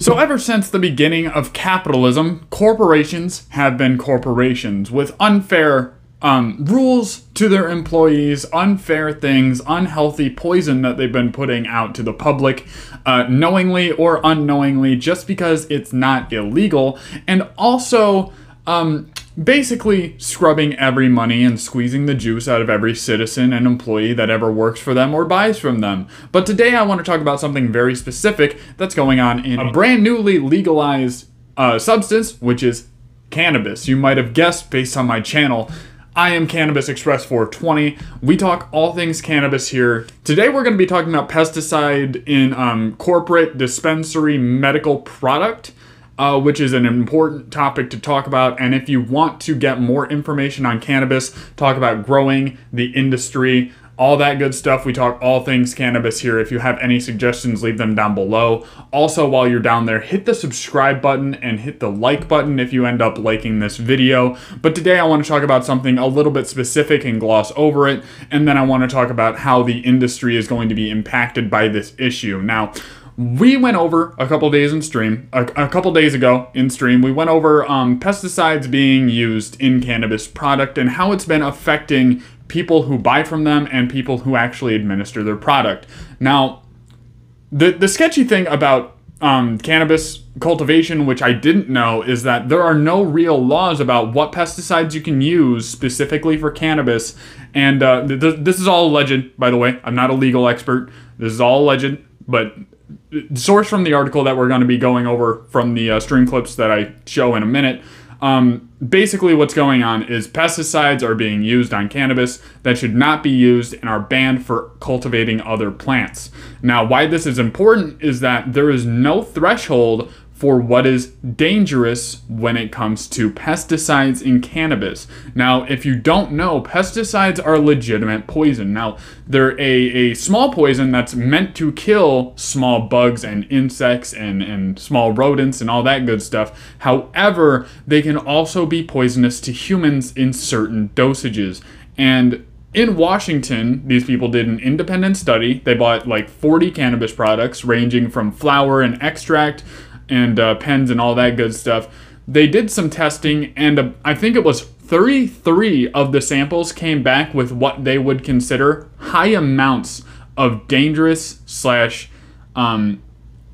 So, ever since the beginning of capitalism, corporations have been corporations with unfair um, rules to their employees, unfair things, unhealthy poison that they've been putting out to the public, uh, knowingly or unknowingly, just because it's not illegal, and also um, basically scrubbing every money and squeezing the juice out of every citizen and employee that ever works for them or buys from them. But today I want to talk about something very specific that's going on in a brand newly legalized uh, substance, which is cannabis. You might have guessed based on my channel. I am Cannabis Express 420. We talk all things cannabis here. Today we're going to be talking about pesticide in um, corporate dispensary medical product uh, which is an important topic to talk about. And if you want to get more information on cannabis, talk about growing the industry, all that good stuff. We talk all things cannabis here. If you have any suggestions, leave them down below. Also, while you're down there, hit the subscribe button and hit the like button if you end up liking this video. But today I want to talk about something a little bit specific and gloss over it. And then I want to talk about how the industry is going to be impacted by this issue. Now, we went over a couple days in stream, a, a, couple days ago in stream, we went over um, pesticides being used in cannabis product and how it's been affecting people who buy from them and people who actually administer their product. Now, the, the sketchy thing about um, cannabis cultivation, which I didn't know, is that there are no real laws about what pesticides you can use specifically for cannabis. And uh, th- this is all alleged, by the way. I'm not a legal expert. This is all alleged, but source from the article that we're going to be going over from the uh, stream clips that I show in a minute. Um, basically, what's going on is pesticides are being used on cannabis that should not be used and are banned for cultivating other plants. Now, why this is important is that there is no threshold for what is dangerous when it comes to pesticides in cannabis. Now, if you don't know, pesticides are legitimate poison. Now, they're a, a small poison that's meant to kill small bugs and insects and, and small rodents and all that good stuff. However, they can also be poisonous to humans in certain dosages. And in Washington, these people did an independent study. They bought like 40 cannabis products ranging from flower and extract and uh, pens and all that good stuff. They did some testing, and uh, I think it was 33 of the samples came back with what they would consider high amounts of dangerous slash um,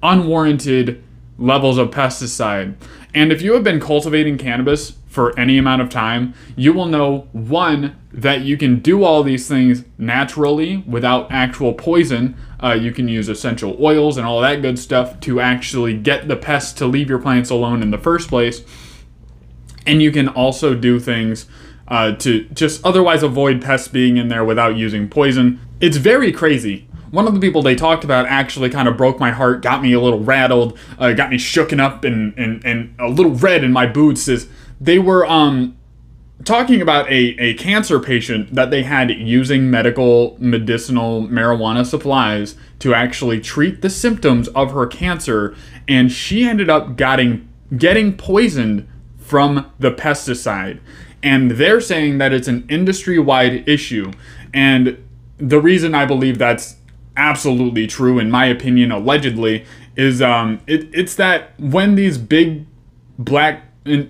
unwarranted levels of pesticide. And if you have been cultivating cannabis for any amount of time, you will know one, that you can do all these things naturally without actual poison. Uh, you can use essential oils and all that good stuff to actually get the pests to leave your plants alone in the first place. And you can also do things uh, to just otherwise avoid pests being in there without using poison. It's very crazy one of the people they talked about actually kind of broke my heart, got me a little rattled, uh, got me shooken up and, and, and a little red in my boots. Is they were um, talking about a, a cancer patient that they had using medical medicinal marijuana supplies to actually treat the symptoms of her cancer, and she ended up getting getting poisoned from the pesticide. And they're saying that it's an industry wide issue. And the reason I believe that's absolutely true, in my opinion, allegedly, is um, it, it's that when these big black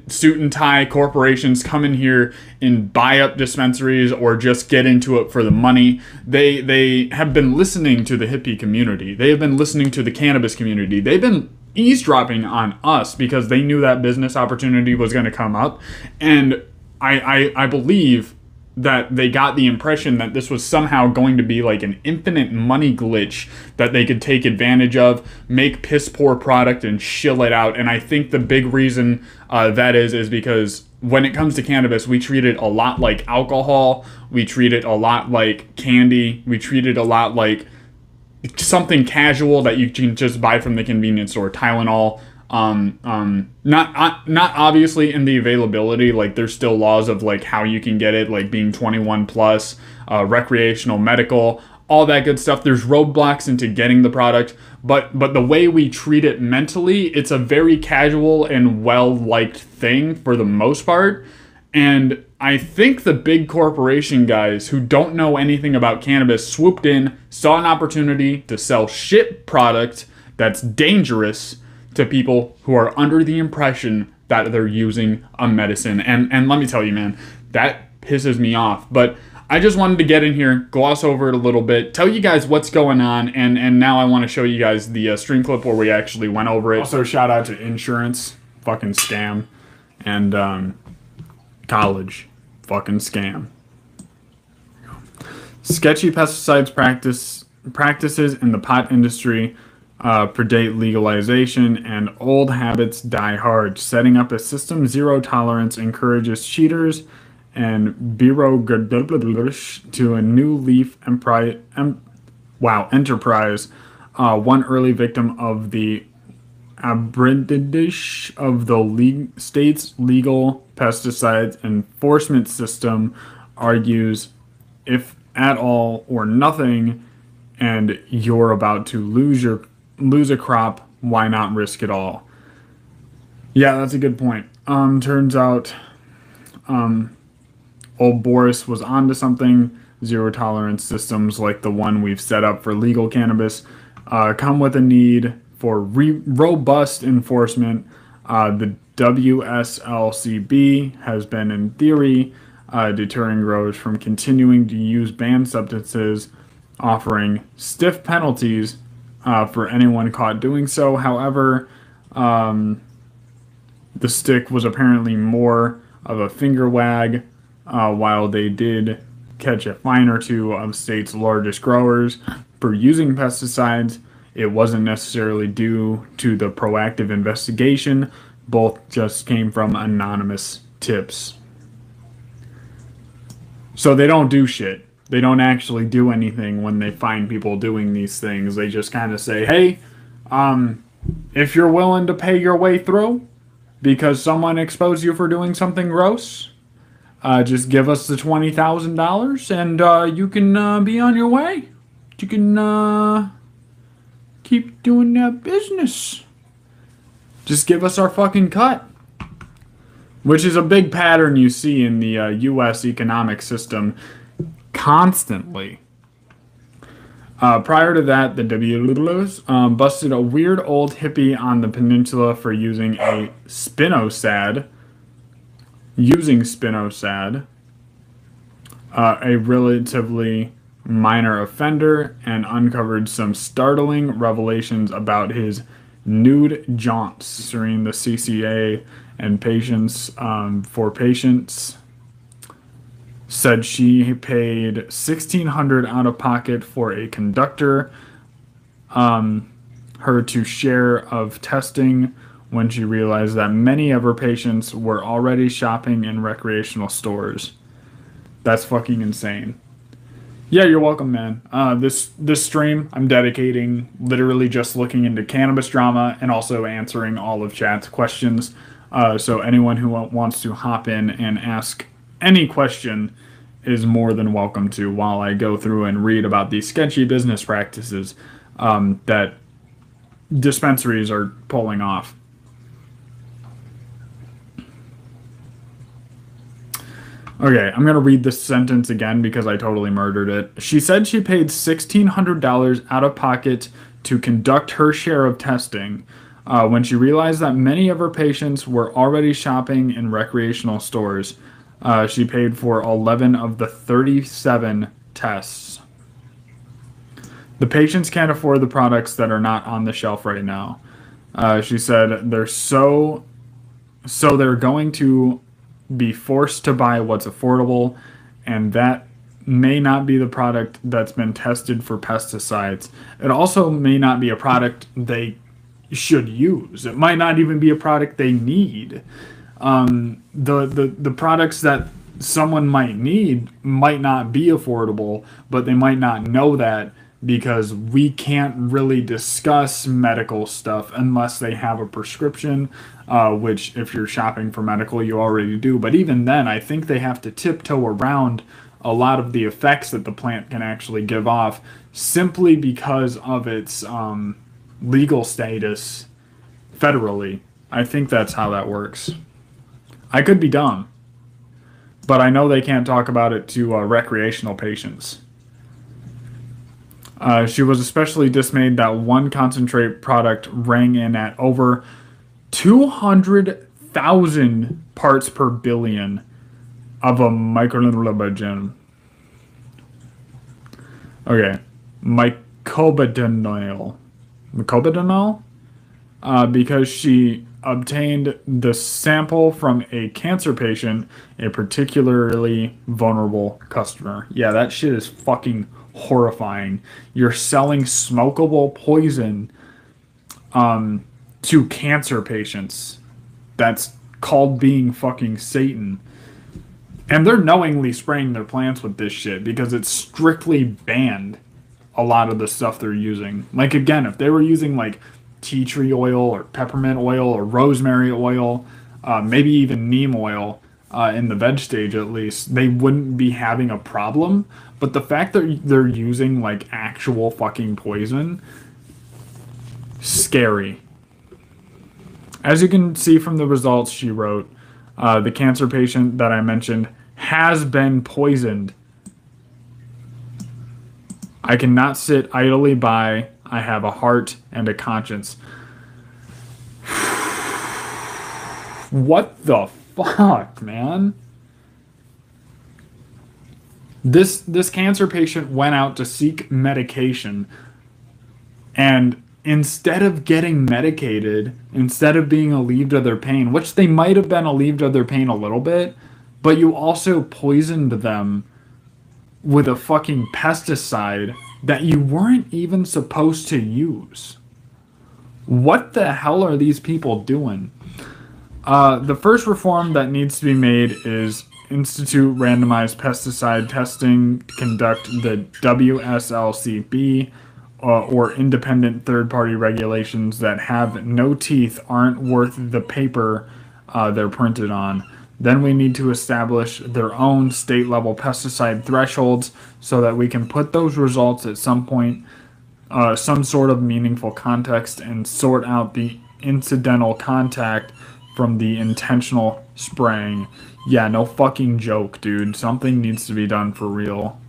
suit and tie corporations come in here and buy up dispensaries or just get into it for the money. They they have been listening to the hippie community. They have been listening to the cannabis community. They've been eavesdropping on us because they knew that business opportunity was going to come up. And I, I, I believe that they got the impression that this was somehow going to be like an infinite money glitch that they could take advantage of, make piss poor product and shill it out. And I think the big reason uh, that is is because when it comes to cannabis, we treat it a lot like alcohol. We treat it a lot like candy. We treat it a lot like something casual that you can just buy from the convenience store. Tylenol, um, um, not uh, not obviously in the availability. Like there's still laws of like how you can get it, like being 21 plus, uh, recreational, medical, all that good stuff. There's roadblocks into getting the product, but but the way we treat it mentally, it's a very casual and well liked thing for the most part. And I think the big corporation guys who don't know anything about cannabis swooped in, saw an opportunity to sell shit product that's dangerous to people who are under the impression that they're using a medicine. And and let me tell you, man, that pisses me off. But I just wanted to get in here, gloss over it a little bit, tell you guys what's going on, and and now I want to show you guys the uh, stream clip where we actually went over it. Also, shout out to insurance, fucking scam, and um, college, fucking scam. Sketchy pesticides practice practices in the pot industry uh, predate legalization, and old habits die hard. Setting up a system zero tolerance encourages cheaters and Biro to a new leaf empri- em- wow enterprise. Uh, one early victim of the abridged of the le- state's legal pesticides enforcement system argues if at all or nothing and you're about to lose your lose a crop why not risk it all? Yeah that's a good point. Um turns out um old boris was onto something. Zero tolerance systems like the one we've set up for legal cannabis uh, come with a need for re- robust enforcement. Uh, the wslcb has been in theory uh, deterring growers from continuing to use banned substances offering stiff penalties uh, for anyone caught doing so. However, um, the stick was apparently more of a finger wag, uh, while they did catch a fine or two of state's largest growers for using pesticides. It wasn't necessarily due to the proactive investigation, both just came from anonymous tips. So they don't do shit they don't actually do anything when they find people doing these things. They just kind of say, "Hey, um, if you're willing to pay your way through because someone exposed you for doing something gross, uh, just give us the twenty thousand dollars and uh, you can uh, be on your way. You can uh, keep doing that business. Just give us our fucking cut." Which is a big pattern you see in the U.S. Uh, economic system constantly. Uh, prior to that, the WLs um, busted a weird old hippie on the peninsula for using a spinosad, using spinosad, uh, a relatively minor offender, and uncovered some startling revelations about his nude jaunts during the CCA and patients um, for patients said she paid 1600 out of pocket for a conductor um, her to share of testing when she realized that many of her patients were already shopping in recreational stores. That's fucking insane. Yeah you're welcome man. Uh, this this stream i'm dedicating literally just looking into cannabis drama and also answering all of chat's questions. Uh, so anyone who wants to hop in and ask any question is more than welcome to while I go through and read about these sketchy business practices um, that dispensaries are pulling off. Okay, I'm going to read this sentence again because I totally murdered it. She said she paid $1,600 out of pocket to conduct her share of testing uh, when she realized that many of her patients were already shopping in recreational stores. Uh, she paid for 11 of the 37 tests. The patients can't afford the products that are not on the shelf right now. Uh, she said they're so so they're going to be forced to buy what's affordable, and that may not be the product that's been tested for pesticides. It also may not be a product they should use. It might not even be a product they need um, the, the the products that someone might need might not be affordable, but they might not know that because we can't really discuss medical stuff unless they have a prescription, uh, which if you're shopping for medical, you already do. But even then, I think they have to tiptoe around a lot of the effects that the plant can actually give off simply because of its um, legal status federally. I think that's how that works. I could be dumb, but I know they can't talk about it to uh, recreational patients. Uh, she was especially dismayed that one concentrate product rang in at over 200,000 parts per billion of a microneedle. Okay, mycobidinol. Mycobidinol? Uh, because she obtained the sample from a cancer patient, a particularly vulnerable customer. Yeah, that shit is fucking horrifying. You're selling smokable poison um, to cancer patients. That's called being fucking Satan. And they're knowingly spraying their plants with this shit because it's strictly banned a lot of the stuff they're using. Like, again, if they were using like tea tree oil or peppermint oil or rosemary oil, uh, maybe even neem oil uh, in the veg stage at least, they wouldn't be having a problem. But the fact that they're using like actual fucking poison, scary. As you can see from the results she wrote, uh, the cancer patient that I mentioned has been poisoned. I cannot sit idly by. I have a heart and a conscience. what the fuck, man? This this cancer patient went out to seek medication and instead of getting medicated, instead of being relieved of their pain, which they might have been relieved of their pain a little bit, but you also poisoned them with a fucking pesticide that you weren't even supposed to use. What the hell are these people doing? Uh, the first reform that needs to be made is institute randomized pesticide testing, conduct the WSLCB uh, or independent third party regulations that have no teeth aren't worth the paper uh, they're printed on. Then we need to establish their own state level pesticide thresholds so that we can put those results at some point, uh, some sort of meaningful context, and sort out the incidental contact from the intentional spraying. Yeah, no fucking joke, dude. Something needs to be done for real.